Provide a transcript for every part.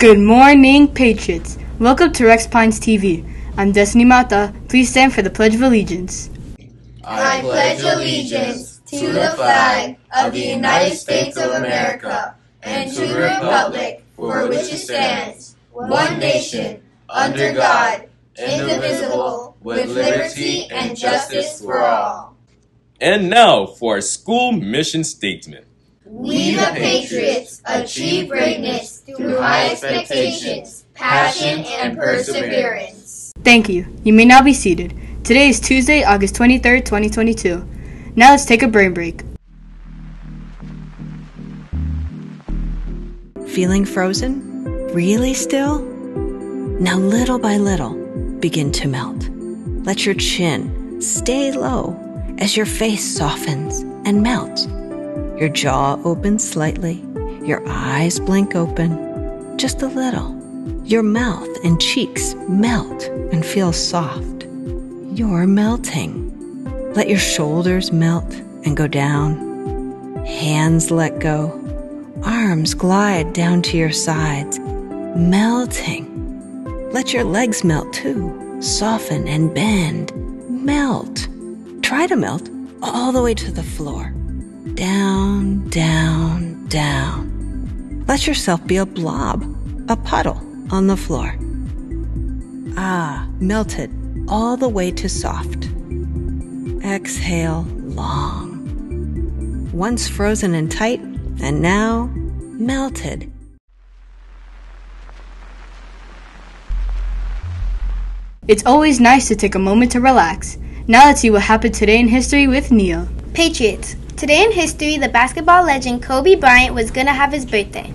Good morning, Patriots. Welcome to Rex Pines TV. I'm Destiny Mata. Please stand for the Pledge of Allegiance. I pledge allegiance to the flag of the United States of America and to the republic for which it stands, one nation, under God, indivisible, with liberty and justice for all. And now for our school mission statement. We the Patriots achieve greatness through high expectations, passion, and perseverance. Thank you. You may now be seated. Today is Tuesday, August 23rd, 2022. Now let's take a brain break. Feeling frozen? Really still? Now, little by little, begin to melt. Let your chin stay low as your face softens and melts. Your jaw opens slightly, your eyes blink open, just a little. Your mouth and cheeks melt and feel soft. You're melting. Let your shoulders melt and go down. Hands let go. Arms glide down to your sides, melting. Let your legs melt too. Soften and bend. Melt. Try to melt all the way to the floor. Down, down, down. Let yourself be a blob, a puddle on the floor. Ah, melted all the way to soft. Exhale long. Once frozen and tight, and now melted. It's always nice to take a moment to relax. Now let's see what happened today in history with Neil. Patriots. Today in history, the basketball legend Kobe Bryant was going to have his birthday.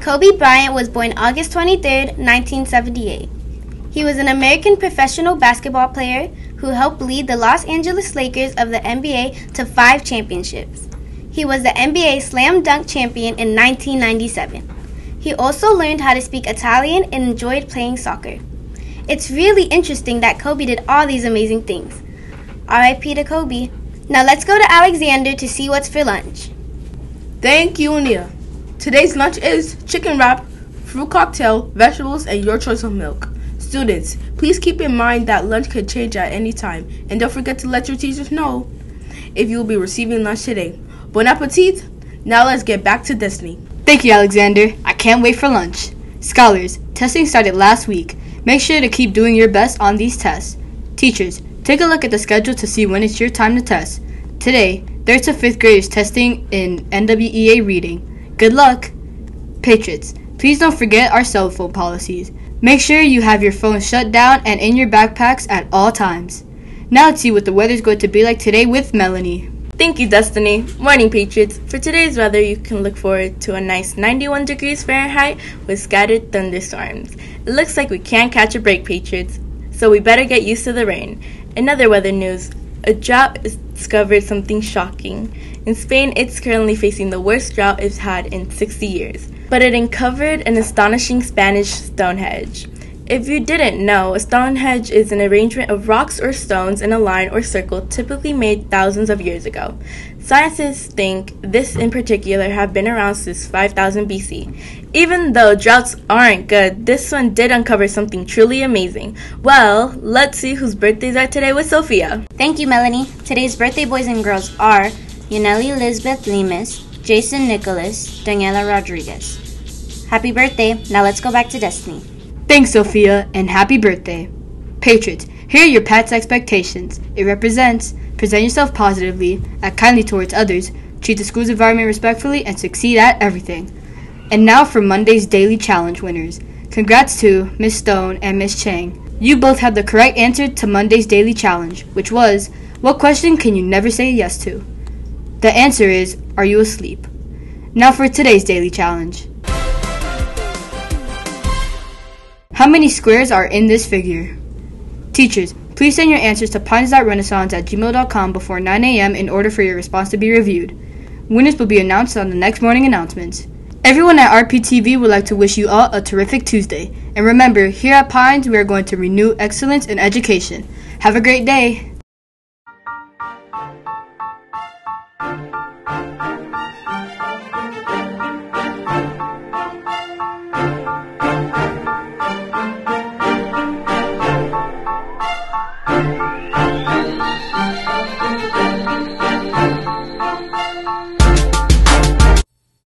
Kobe Bryant was born August 23, 1978. He was an American professional basketball player who helped lead the Los Angeles Lakers of the NBA to five championships. He was the NBA Slam Dunk champion in 1997. He also learned how to speak Italian and enjoyed playing soccer. It's really interesting that Kobe did all these amazing things. RIP to Kobe. Now let's go to Alexander to see what's for lunch. Thank you, Nia. Today's lunch is chicken wrap, fruit cocktail, vegetables, and your choice of milk. Students, please keep in mind that lunch could change at any time, and don't forget to let your teachers know if you will be receiving lunch today. Bon appetit! Now let's get back to Destiny. Thank you, Alexander. I can't wait for lunch. Scholars, testing started last week. Make sure to keep doing your best on these tests. Teachers, take a look at the schedule to see when it's your time to test. Today, 3rd to 5th graders testing in NWEA reading. Good luck! Patriots, please don't forget our cell phone policies. Make sure you have your phone shut down and in your backpacks at all times. Now let's see what the weather's going to be like today with Melanie. Thank you, Destiny. Morning, Patriots. For today's weather, you can look forward to a nice 91 degrees Fahrenheit with scattered thunderstorms. It looks like we can't catch a break, Patriots, so we better get used to the rain. In other weather news, a drought has discovered something shocking. In Spain, it's currently facing the worst drought it's had in 60 years, but it uncovered an astonishing Spanish Stonehenge. If you didn't know, a Stonehenge is an arrangement of rocks or stones in a line or circle typically made thousands of years ago. Scientists think this in particular have been around since 5000 BC. Even though droughts aren't good, this one did uncover something truly amazing. Well, let's see whose birthdays are today with Sophia. Thank you, Melanie. Today's birthday boys and girls are Yaneli Lisbeth Lemus, Jason Nicholas, Daniela Rodriguez. Happy birthday. Now let's go back to Destiny. Thanks, Sophia, and happy birthday. Patriots, here are your PATS expectations. It represents present yourself positively, act kindly towards others, treat the school's environment respectfully, and succeed at everything. And now for Monday's daily challenge winners. Congrats to Miss Stone and Miss Chang. You both had the correct answer to Monday's daily challenge, which was What question can you never say yes to? The answer is Are you asleep? Now for today's daily challenge. How many squares are in this figure? Teachers, please send your answers to pines.renaissance at gmail.com before 9 a.m. in order for your response to be reviewed. Winners will be announced on the next morning announcements. Everyone at RPTV would like to wish you all a terrific Tuesday. And remember, here at Pines, we are going to renew excellence in education. Have a great day.